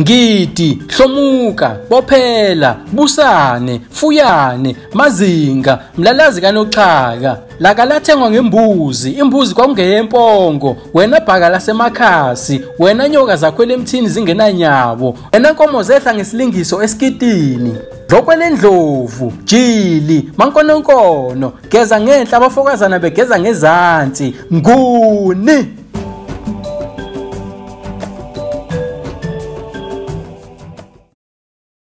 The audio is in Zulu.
ngidi hlomuka bophela busane fuyane mazinga mlalazi kanoxhaka lakalathengwa ngembuzi imbuzi kwakungeyempongo wena bhaka lasemakhasi wena nyoka zakhwela emthini zingenanyabo wena nkomo zehla ngesilingiso esikitini dlokwelendlovu jili mankononkono geza ngenhla abafokazana begeza ngezansi nguni?